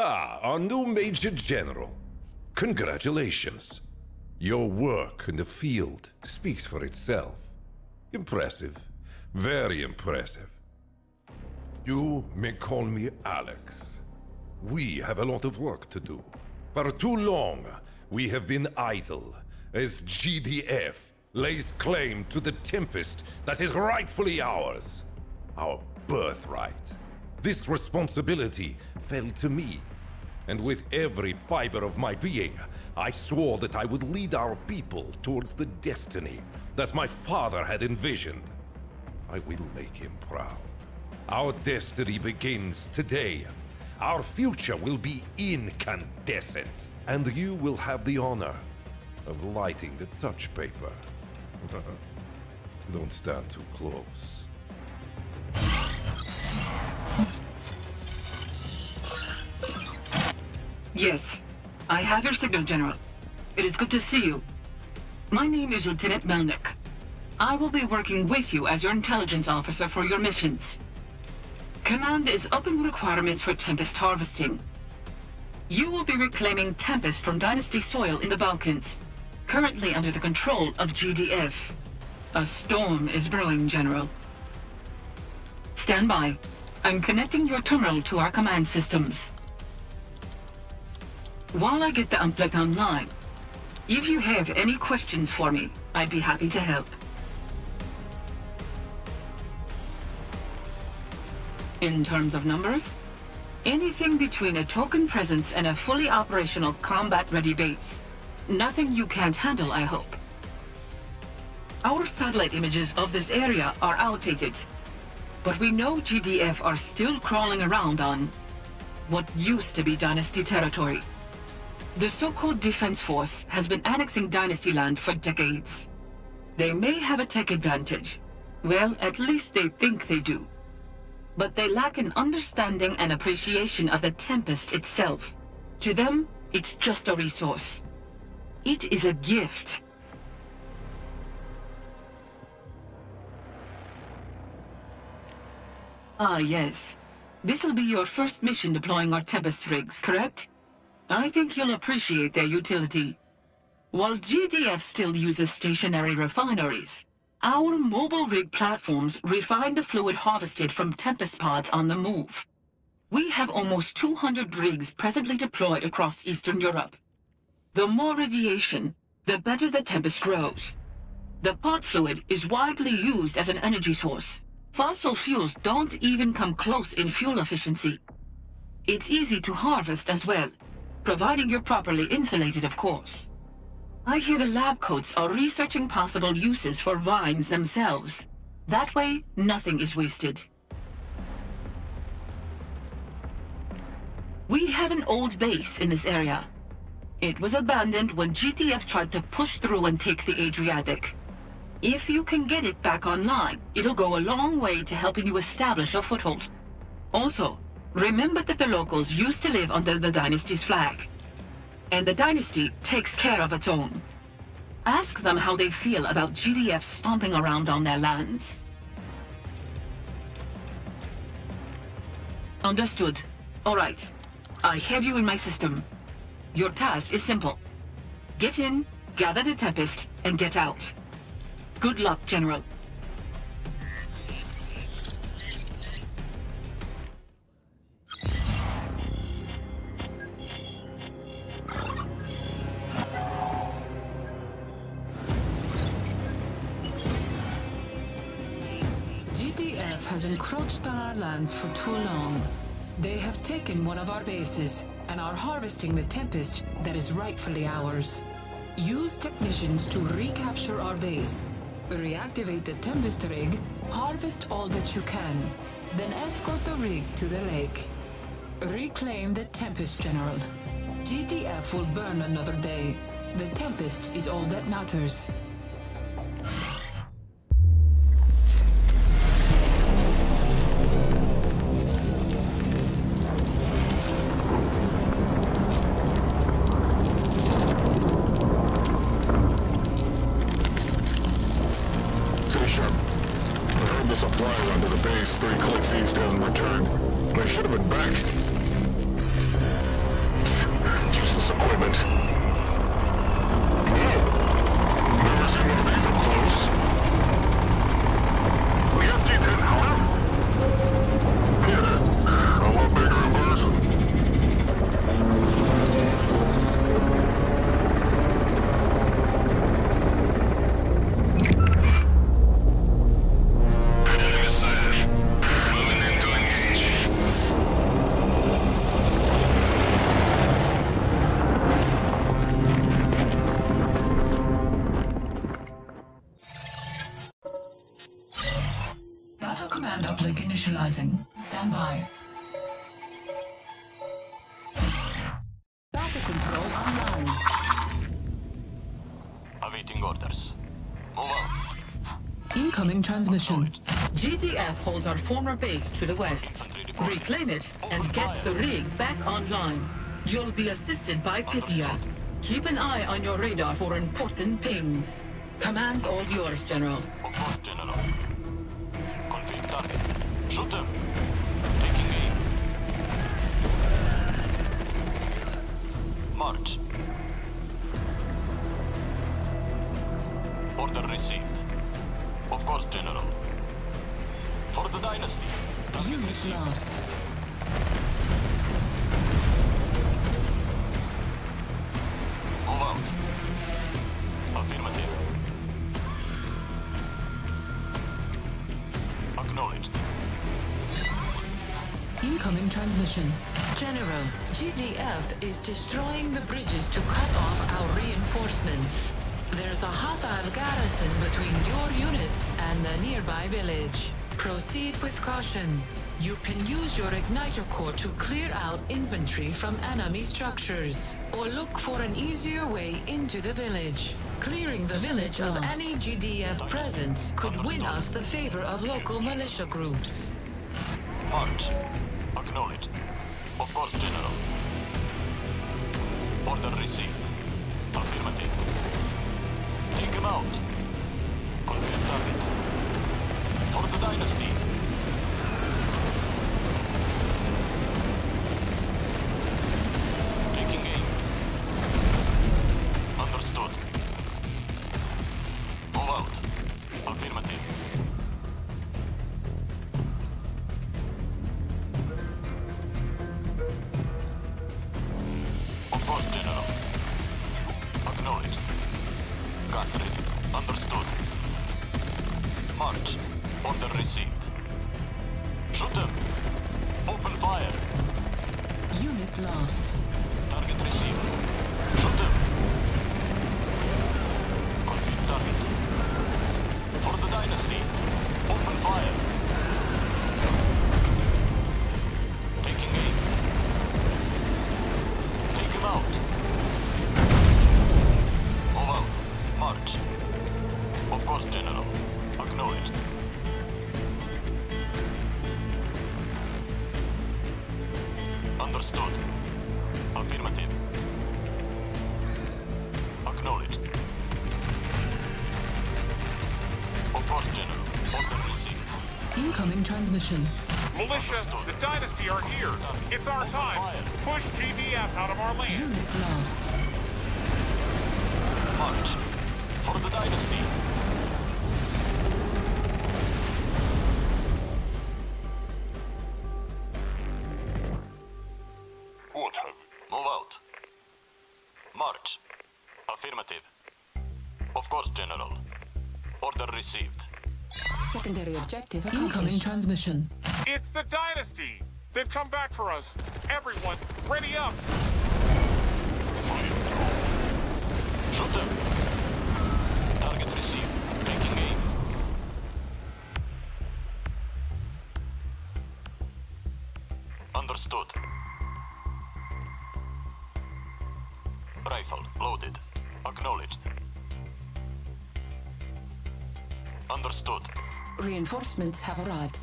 Ah, our new Major General. Congratulations. Your work in the field speaks for itself. Impressive. Very impressive. You may call me Alex. We have a lot of work to do. For too long, we have been idle as GDF lays claim to the Tempest that is rightfully ours. Our birthright. This responsibility fell to me. And with every fiber of my being, I swore that I would lead our people towards the destiny that my father had envisioned. I will make him proud. Our destiny begins today. Our future will be incandescent. And you will have the honor of lighting the touch paper. Don't stand too close. Yes, I have your signal, General. It is good to see you. My name is Lieutenant Melnick. I will be working with you as your intelligence officer for your missions. Command is upping requirements for Tempest harvesting. You will be reclaiming Tempest from Dynasty soil in the Balkans, currently under the control of GDF. A storm is brewing, General. Stand by. I'm connecting your terminal to our command systems. While I get the Amplet online, if you have any questions for me, I'd be happy to help. In terms of numbers, anything between a token presence and a fully operational combat-ready base. Nothing you can't handle, I hope. Our satellite images of this area are outdated, but we know GDF are still crawling around on what used to be Dynasty territory. The so-called Defense Force has been annexing Dynasty land for decades. They may have a tech advantage. Well, at least they think they do. But they lack an understanding and appreciation of the Tempest itself. To them, it's just a resource. It is a gift. Ah, yes. This'll be your first mission deploying our Tempest rigs, correct? I think you'll appreciate their utility. While GDF still uses stationary refineries, our mobile rig platforms refine the fluid harvested from Tempest pods on the move. We have almost 200 rigs presently deployed across Eastern Europe. The more radiation, the better the Tempest grows. The pod fluid is widely used as an energy source. Fossil fuels don't even come close in fuel efficiency. It's easy to harvest as well, providing you're properly insulated, of course. I hear the lab coats are researching possible uses for vines themselves. That way, nothing is wasted. We have an old base in this area. It was abandoned when GDF tried to push through and take the Adriatic. If you can get it back online, it'll go a long way to helping you establish a foothold. Also, remember that the locals used to live under the Dynasty's flag. And the Dynasty takes care of its own. Ask them how they feel about GDF stomping around on their lands. Understood. All right. I have you in my system. Your task is simple. Get in, gather the Tempest, and get out. Good luck, General. Too long. They have taken one of our bases and are harvesting the Tempest that is rightfully ours. Use technicians to recapture our base. Reactivate the Tempest rig, harvest all that you can, then escort the rig to the lake. Reclaim the Tempest, General. GDF will burn another day. The Tempest is all that matters. Initializing. Stand by. Data control online. Awaiting orders. Move out. Incoming transmission. GDF holds our former base to the west. Reclaim it and get the rig back online. You'll be assisted by Pythia. Keep an eye on your radar for important pings. Command's all yours, General. Of course, General. Shoot them. Taking aim. March. Order received. Of course, General. For the Dynasty. Unit lost. Incoming transmission. General, GDF is destroying the bridges to cut off our reinforcements. There's a hostile garrison between your units and the nearby village. Proceed with caution. You can use your igniter core to clear out infantry from enemy structures, or look for an easier way into the village. Clearing the village of any GDF presence could win us the favor of local militia groups. March. Of course, General. Order received. Affirmative. Take him out. Confirm target. For the Dynasty. Incoming. Militia, the Dynasty are here. It's our time. Push GDF out of our land. Unit lost. March. For the Dynasty. What Move out. March. Affirmative. Of course, General. Order received. Secondary objective Incoming transmission. It's the Dynasty. They've come back for us. Everyone, ready up. Shoot them. Reinforcements have arrived.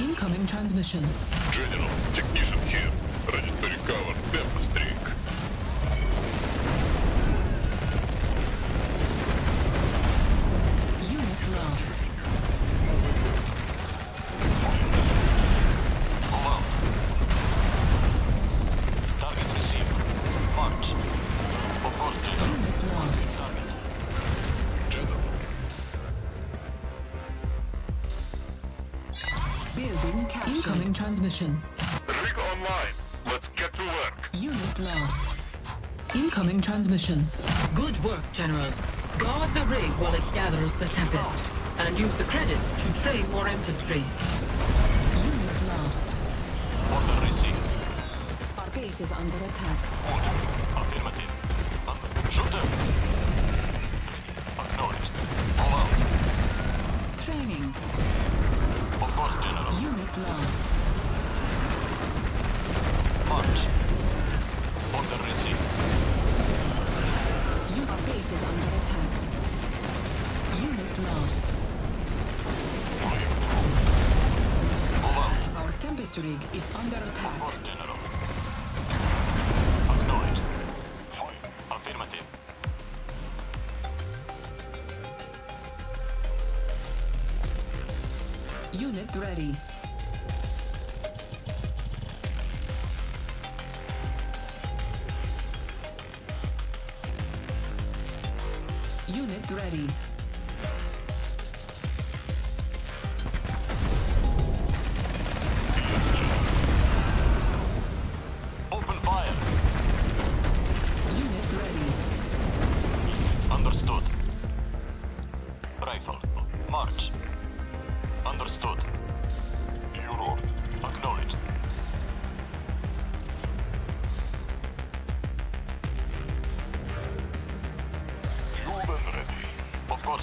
Incoming transmission. General, here. Ready to recover mission. Good work, General. Guard the ring while it gathers the Tempest, and use the credits to train more infantry. Unit lost. Order received. Our base is under attack. Order. Affirmative. Shoot them. Acknowledged. All out. Training. Of course, General. Unit lost. March. Order received. Base is under attack. Unit lost. Our Tempest rig is under attack. course, General. Acknowledged. Affirmative. Unit ready. Ready.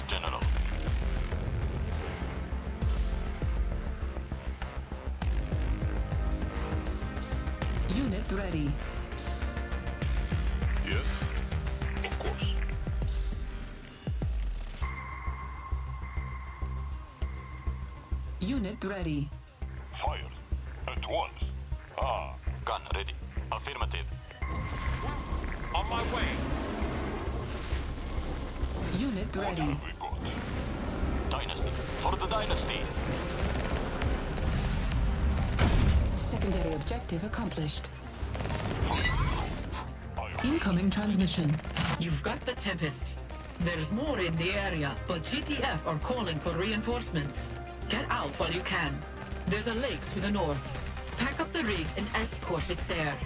General. Unit ready. Yes. Of course. Unit ready. Fire. At once. Ah. Gun ready. Affirmative. On my way. Unit ready. We got. Dynasty. For the dynasty. Secondary objective accomplished. Incoming transmission. You've got the Tempest. There's more in the area, but GDF are calling for reinforcements. Get out while you can. There's a lake to the north. Pack up the rig and escort it there.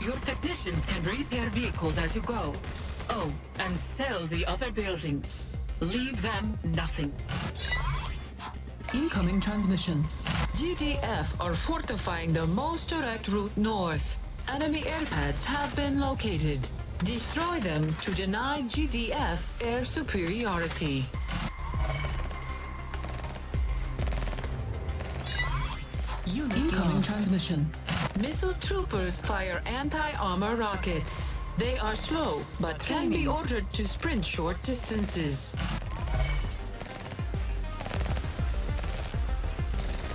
Your technicians can repair vehicles as you go. Oh, and sell the other buildings. Leave them nothing. Incoming transmission. GDF are fortifying the most direct route north. Enemy airpads have been located. Destroy them to deny GDF air superiority. Unit Incoming transmission. Missile troopers fire anti-armor rockets. They are slow, but can be ordered to sprint short distances.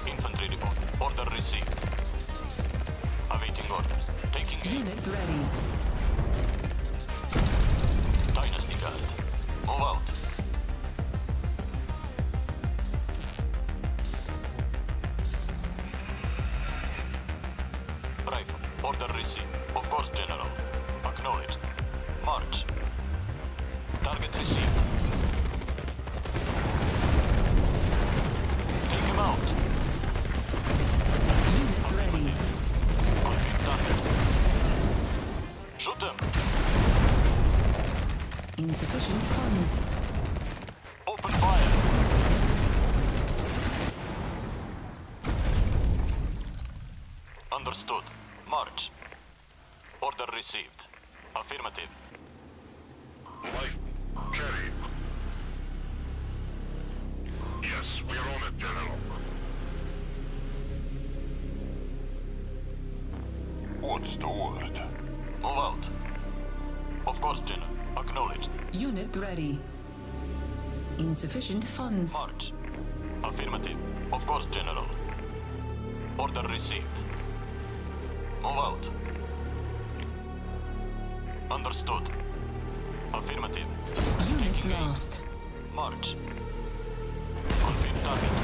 Infantry report. Order received. Awaiting orders. Taking aim. Unit ready. Insufficient. Open fire. Understood. March. Order received. Affirmative. Light. Carry. Yes, we are on it, General. What's the word? Move out. Of course, General. Acknowledged. Unit ready. Insufficient funds. March. Affirmative. Of course, General. Order received. Move out. Understood. Affirmative. Unit Taking aim. lost. March. Confirm target.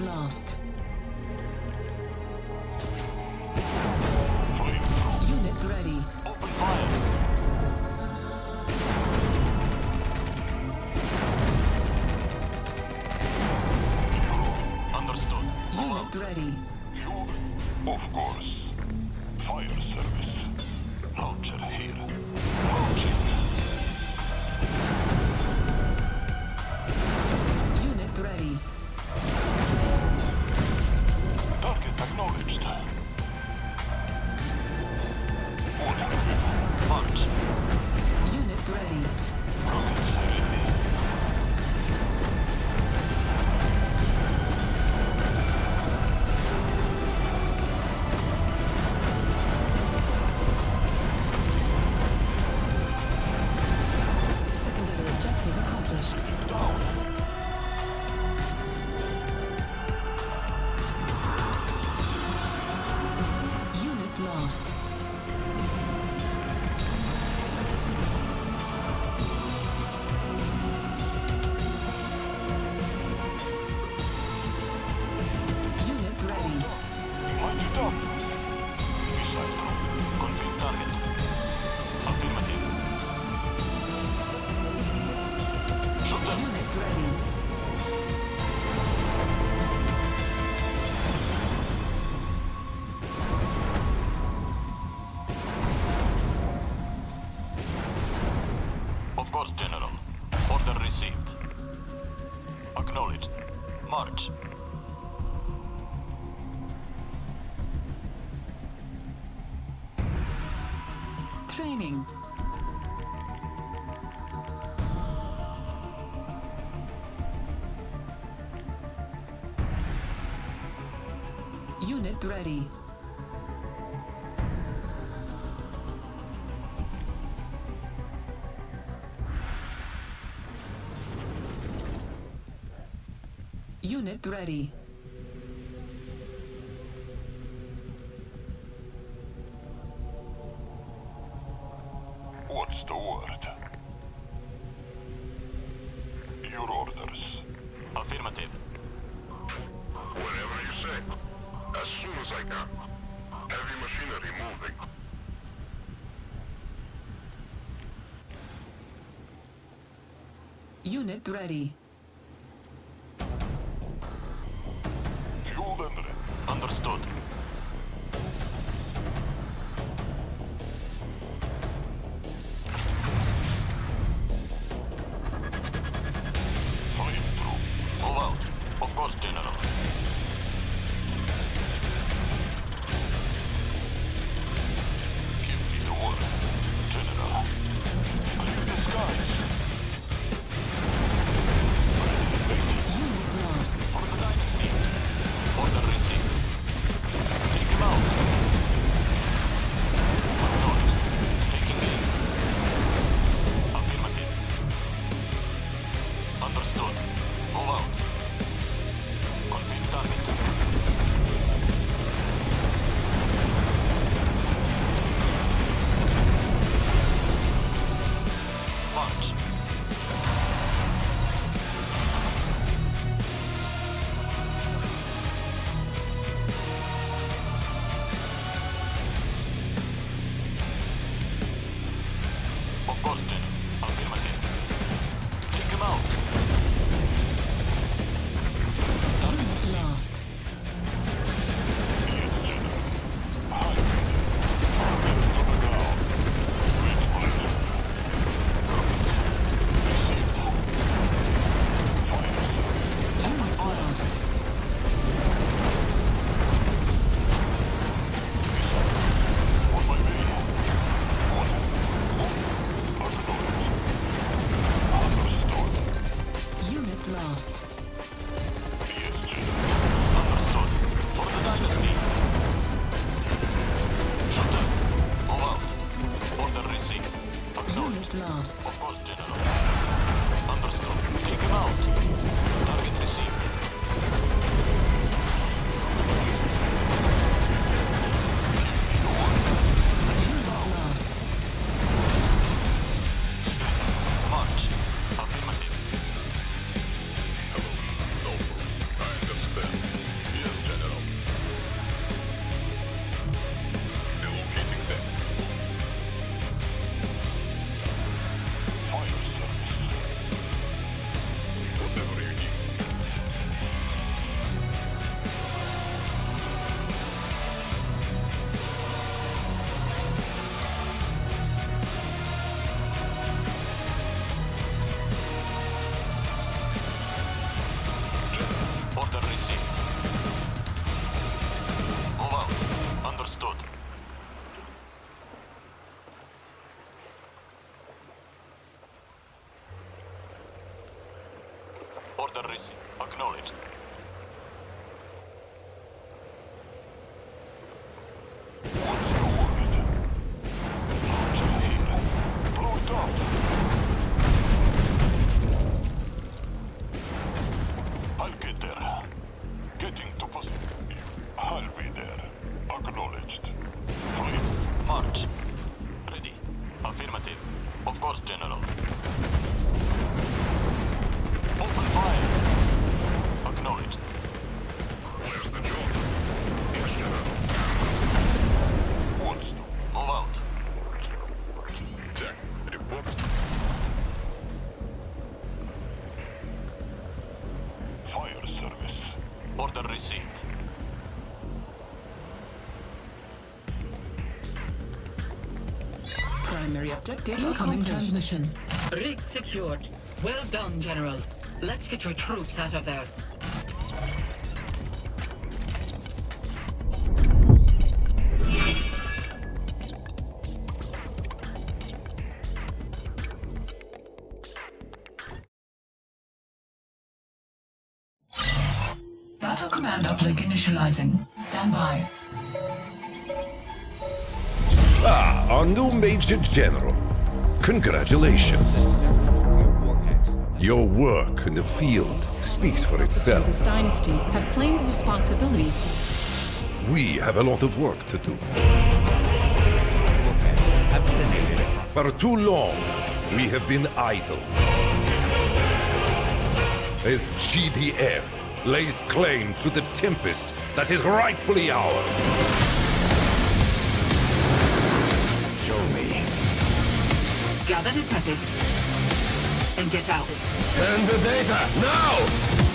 Lost. Ready. Unit ready. Ready. Order Primary objective incoming transmission. Rig secured. Well done, General. Let's get your troops out of there. Battle command uplink initializing. Stand by. Our new Major General. Congratulations. Your work in the field speaks for itself. This Dynasty have claimed responsibility for We have a lot of work to do. For too long, we have been idle. As GDF lays claim to the Tempest that is rightfully ours. Gather the and get out. Send the data, now!